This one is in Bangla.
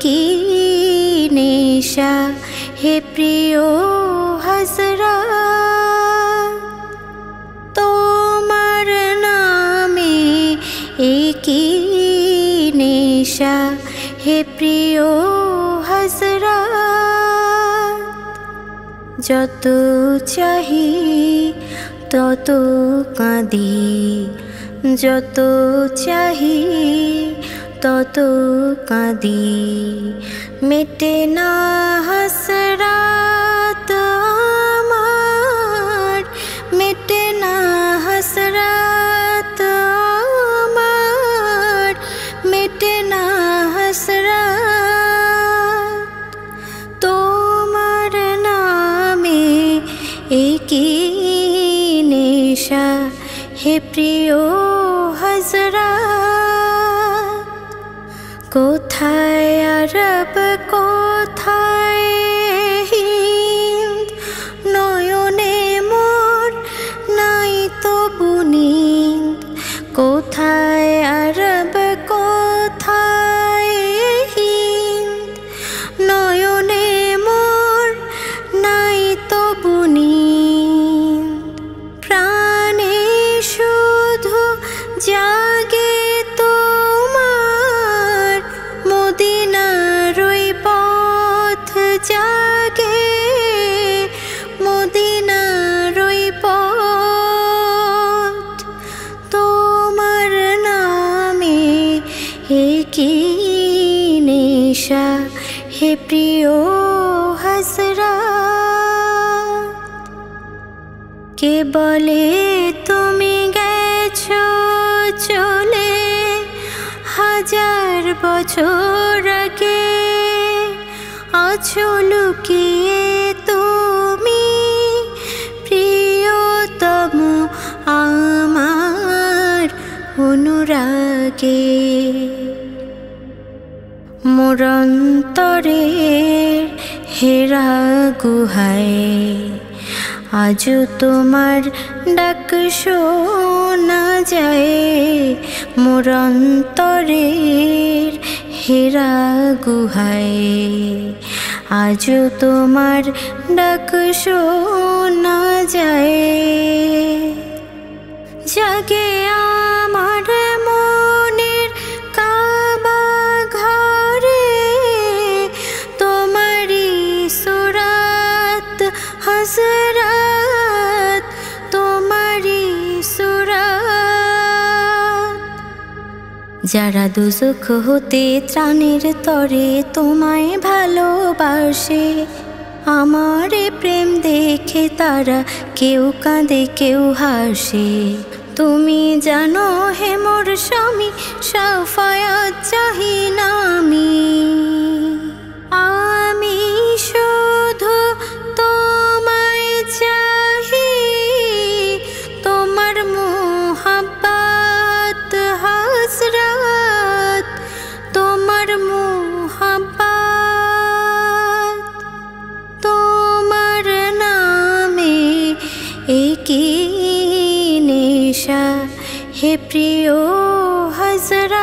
কি নেশা? হে প্রিয় হাজরা, তোমার নামে কি নেশা। হে প্রিয় হাজরা, যত চাহি তত কাঁদি। যত চাহি তত কাঁদি। মেটে না হাসরাত আমার। মেটে না হাসরাত আমার। মেটে না হাসরাত। তোমার নামে একই নেশা। হে প্রিয় হাজরা কোথায় আরব কোথায়? হিন্দ নয়নে মোর নাই তো বুনিন্দ কোথায় আরব কোথায়? হিন্দ নয়নে মোর নাই তো বুনিন্দ প্রাণে শুধু জাগে নেশা, হে প্রিয় হাসরা কে বলে তুমি গেছো চলে হাজার বছর আগে? আছো লুকিয়ে তুমি প্রিয়তম আমার অনুরাগে। মোরন্তরের হেরা গুহায়, আজও তোমার ডাক শোনা যায়। মোরন্তরের হেরা গুহায়, আজও তোমার ডাক শোনা যারা দুসুখ হতে ত্রাণের তরে তোমায় ভালোবাসে, আমার প্রেম দেখে তারা কেউ কাঁদে, কেউ হাসে। তুমি জানো হে মোর স্বামী, সাফায়াত চাহি answer